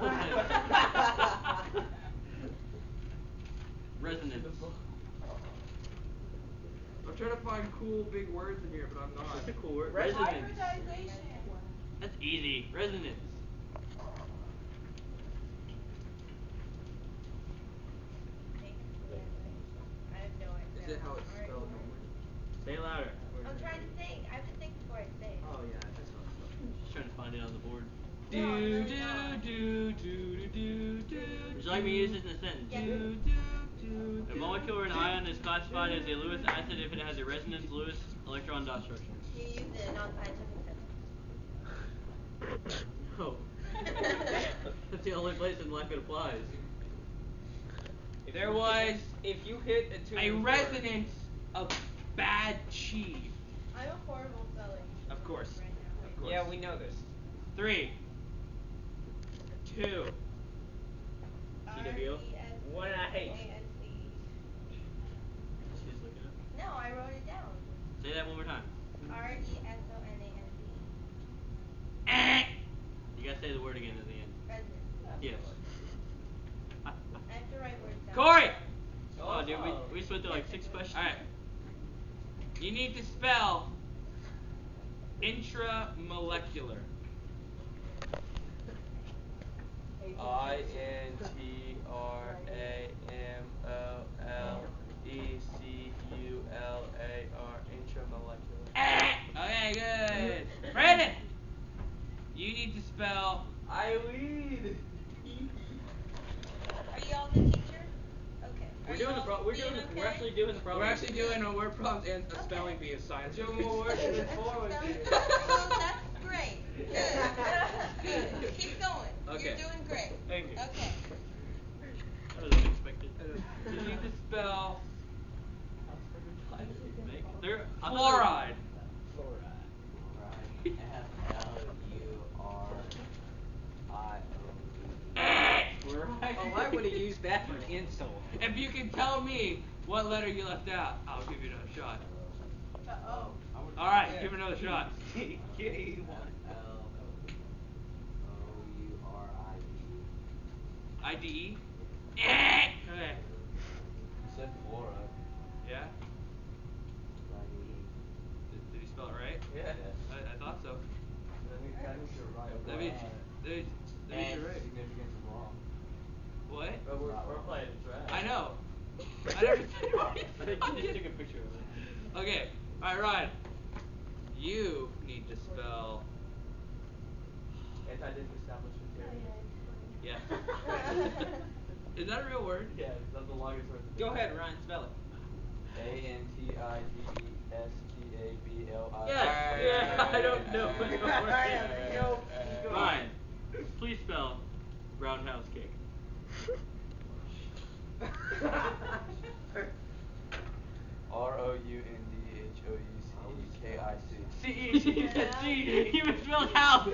the whole sentence. Resonance. I'm trying to find cool big words in here, but I'm not. What's a cool word? Resonance. That's easy. Resonance. Make it I have no idea. Is it how it's spelled normally? Say it louder. I'm trying to think. I have to think before I say it. Oh yeah, that's how it's spelled. Just trying to find it on the board. No, Do do Would you like me to use this in a sentence? Yeah. Do do do. A molecule or an ion is classified as a Lewis acid if it has a resonance Lewis electron dot structure. You use it in non-scientific sense. Oh. No. That's the only place in life it applies. There was, if you hit a two. A resonance of bad cheese. I'm a horrible speller. Of course. Right now. Of course. Yeah, we know this. Three. Two. TWO? One and a half. R-E-S-O-N-A-N-C. She's looking up. No, I wrote it down. Say that one more time. R E S O N A N C. Eh. You gotta say the word again at the end. Resonance. Yes. I have to write words down. Corey. Oh, dude, we we just went through like six questions. All right. You need to spell intramolecular. I N T R A M O L E C U L A R intramolecular. Okay, good. Brandon. You need to spell. I lead. Are you all the teacher? Okay. Are We're you doing the all pro- we're doing the, we're okay? actually doing the problem. We're actually doing a word problems and a spelling bee of science. Two more words than four So- would be. well, that's great. Good. Good. Keep going. Okay. You're doing great. Thank you. Okay. That was unexpected. You need to spell There, I fluoride. Right. F L U R I O We're right. Oh, why would he use that for an insult? If you can tell me what letter you left out, I'll give you another shot. Uh oh. All right, give it another shot. F L O U R I I D. D E. Okay. You said fluoride. Yeah. I D E. Did, did he spell it right? Yeah. I, I thought so. That means, that means you're right. That means, that means, that means you're right. significance is wrong. What? But we're, we're playing trash. I know. I never said it right. I think you just took a picture of it. Okay. All right, Ryan. You need to spell. Anti-disestablishment theory. Oh, yeah. Is that a real word? Yeah, that's the longest word. Go ahead, Ryan. Spell it. A N T I D E S T A B L I. Yes, yeah, I don't know what the word is. Go. Ryan, please spell roundhouse cake. R O U N D H O U C E K I C. C E, you said C, you misspelled house.